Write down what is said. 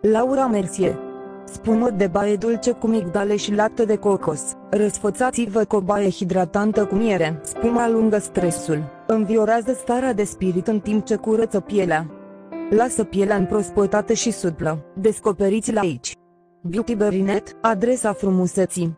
Laura Mercier Spumă de baie dulce cu migdale și lapte de cocos. Răsfățați-vă cu o baie hidratantă cu miere. Spuma lungă stresul. Înviorează starea de spirit în timp ce curăță pielea. Lasă pielea împrospătată și suplă. Descoperiți-l aici. Beauty Berinet, adresa frumuseții.